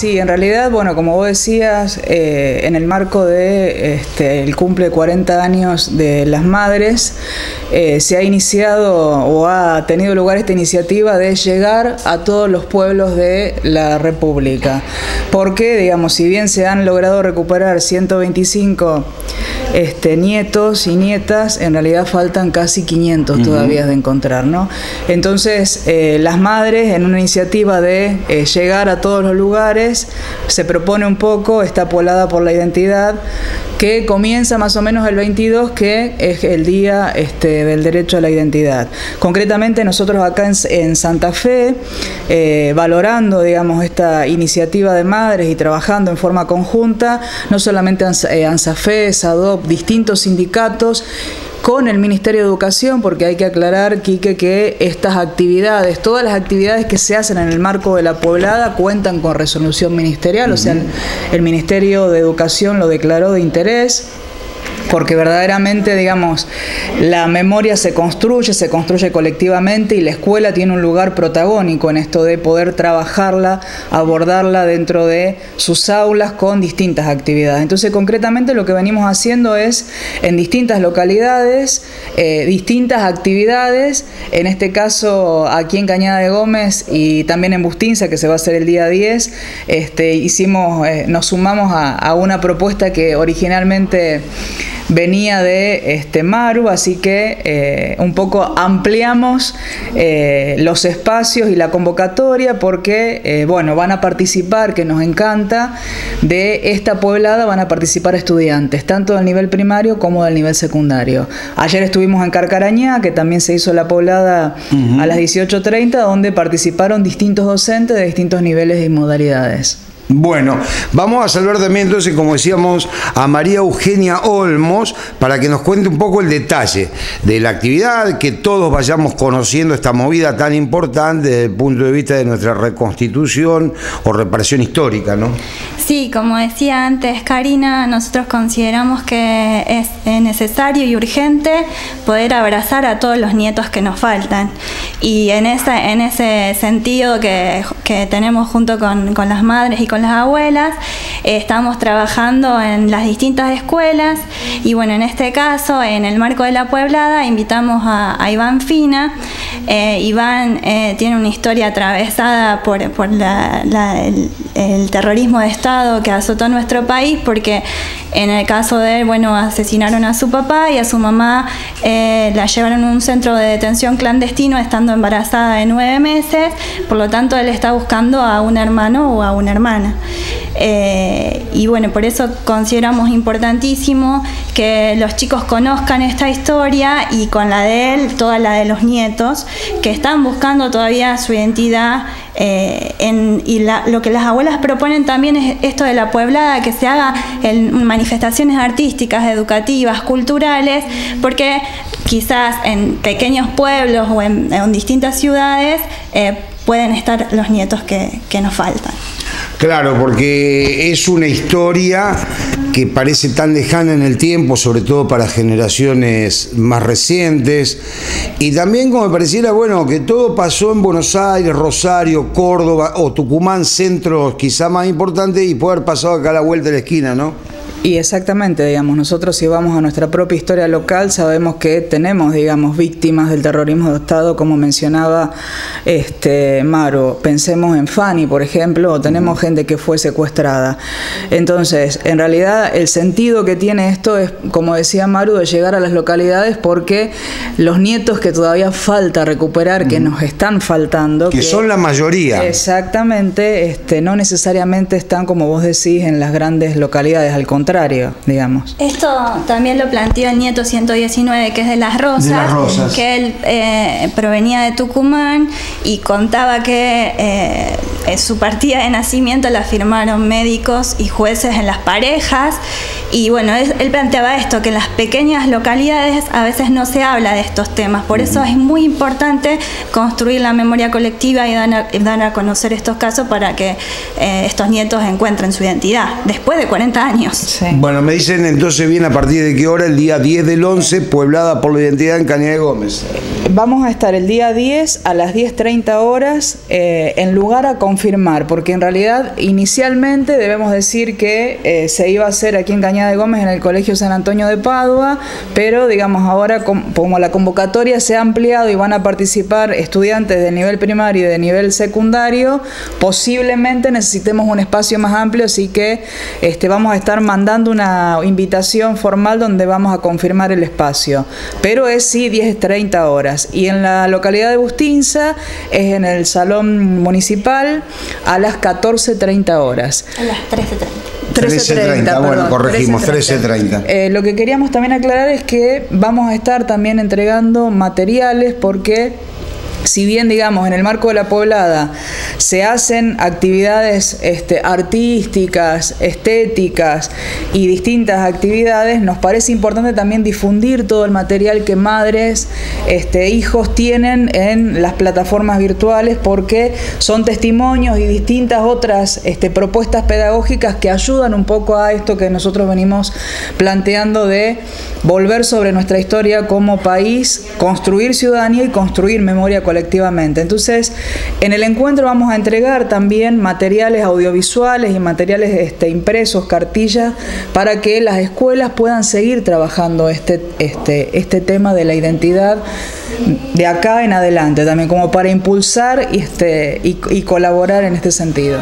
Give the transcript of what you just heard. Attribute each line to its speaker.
Speaker 1: Sí, en realidad, bueno, como vos decías, eh, en el marco de este, el cumple 40 años de las madres, eh, se ha iniciado o ha tenido lugar esta iniciativa de llegar a todos los pueblos de la República. Porque, digamos, si bien se han logrado recuperar 125 este, nietos y nietas, en realidad faltan casi 500 todavía de encontrar, ¿no? Entonces, eh, las madres, en una iniciativa de eh, llegar a todos los lugares, se propone un poco, está polada por la identidad, que comienza más o menos el 22, que es el día este, del derecho a la identidad. Concretamente, nosotros acá en, Santa Fe, eh, valorando, digamos, esta iniciativa de madres y trabajando en forma conjunta, no solamente ANSAFE, SADOP, distintos sindicatos con el Ministerio de Educación, porque hay que aclarar, Quique, que estas actividades, todas las actividades que se hacen en el marco de la poblada cuentan con resolución ministerial, o sea, el Ministerio de Educación lo declaró de interés porque verdaderamente, digamos, la memoria se construye, se construye colectivamente y la escuela tiene un lugar protagónico en esto de poder trabajarla, abordarla dentro de sus aulas con distintas actividades. Entonces, concretamente lo que venimos haciendo es en distintas localidades, eh, distintas actividades, en este caso aquí en Cañada de Gómez y también en Bustinza, que se va a hacer el día 10, este, hicimos, eh, nos sumamos a, a una propuesta que originalmente venía de este, Maru, así que eh, un poco ampliamos eh, los espacios y la convocatoria porque, eh, bueno, van a participar, que nos encanta, de esta poblada van a participar estudiantes, tanto del nivel primario como del nivel secundario. Ayer estuvimos en Carcarañá, que también se hizo la poblada a las 18.30, donde participaron distintos docentes de distintos niveles y modalidades.
Speaker 2: Bueno, vamos a saludar también entonces, como decíamos, a María Eugenia Olmos para que nos cuente un poco el detalle de la actividad, que todos vayamos conociendo esta movida tan importante desde el punto de vista de nuestra reconstitución o reparación histórica, ¿no?
Speaker 3: Sí, como decía antes Karina, nosotros consideramos que es necesario y urgente poder abrazar a todos los nietos que nos faltan. Y en, esa, en ese sentido que, tenemos junto con, con las madres y con las abuelas, eh, estamos trabajando en las distintas escuelas y bueno, en este caso, en el marco de la Pueblada, invitamos a, Iván Fina. Eh, Iván eh, tiene una historia atravesada por, el, terrorismo de Estado que azotó nuestro país porque en el caso de él, bueno, asesinaron a su papá y a su mamá la llevaron a un centro de detención clandestino estando embarazada de nueve meses, por lo tanto él está buscando a un hermano o a una hermana. Eh, y bueno, por eso consideramos importantísimo que los chicos conozcan esta historia y con la de él, toda la de los nietos, que están buscando todavía su identidad. Eh, y lo que las abuelas proponen también es esto de la pueblada, que se haga en manifestaciones artísticas, educativas, culturales, porque quizás en pequeños pueblos o en, distintas ciudades eh, pueden estar los nietos que nos faltan.
Speaker 2: Claro, porque es una historia que parece tan lejana en el tiempo, sobre todo para generaciones más recientes, y también como me pareciera, bueno, que todo pasó en Buenos Aires, Rosario, Córdoba o Tucumán, centros quizá más importantes, y puede haber pasado acá a la vuelta de la esquina, ¿no?
Speaker 1: Y exactamente, digamos, nosotros si vamos a nuestra propia historia local sabemos que tenemos, digamos, víctimas del terrorismo de Estado, como mencionaba este Maro. Pensemos en Fanny, por ejemplo, o tenemos gente que fue secuestrada. Entonces, en realidad el sentido que tiene esto es, como decía Maru, de llegar a las localidades porque los nietos que todavía falta recuperar, que nos están faltando.
Speaker 2: Que, son la mayoría.
Speaker 1: Exactamente, este, no necesariamente están, como vos decís, en las grandes localidades, al contrario digamos.
Speaker 3: Esto también lo planteó el nieto 119, que es de Las Rosas, que él eh, provenía de Tucumán y contaba que eh, su partida de nacimiento la firmaron médicos y jueces en las parejas. Y bueno, él, planteaba esto, que en las pequeñas localidades a veces no se habla de estos temas. Por eso es muy importante construir la memoria colectiva y dar a, conocer estos casos para que eh, estos nietos encuentren su identidad después de 40 años.
Speaker 2: Bueno, me dicen entonces bien a partir de qué hora, el día 10 del 11, Pueblada por la Identidad en Cañada de Gómez.
Speaker 1: Vamos a estar el día 10 a las 10.30 horas eh, en lugar a confirmar, porque en realidad inicialmente debemos decir que eh, se iba a hacer aquí en Cañada de Gómez en el Colegio San Antonio de Padua, pero digamos ahora como la convocatoria se ha ampliado y van a participar estudiantes de nivel primario y de nivel secundario, posiblemente necesitemos un espacio más amplio, así que este, vamos a estar mandando una invitación formal donde vamos a confirmar el espacio, pero es sí 10.30 horas. Y en la localidad de Bustinza es en el Salón Municipal a las 14.30 horas.
Speaker 3: A las
Speaker 2: 13.30. 13.30, bueno, corregimos, 13.30.
Speaker 1: Eh, lo que queríamos también aclarar es que vamos a estar también entregando materiales porque si bien, digamos, en el marco de la poblada se hacen actividades este, artísticas, estéticas y distintas actividades, nos parece importante también difundir todo el material que madres, este, hijos tienen en las plataformas virtuales porque son testimonios y distintas otras este, propuestas pedagógicas que ayudan un poco a esto que nosotros venimos planteando de volver sobre nuestra historia como país, construir ciudadanía y construir memoria colectivamente. Entonces, en el encuentro vamos a entregar también materiales audiovisuales y materiales este, impresos, cartillas, para que las escuelas puedan seguir trabajando este, este, este tema de la identidad de acá en adelante, también como para impulsar este, y, y colaborar en este sentido.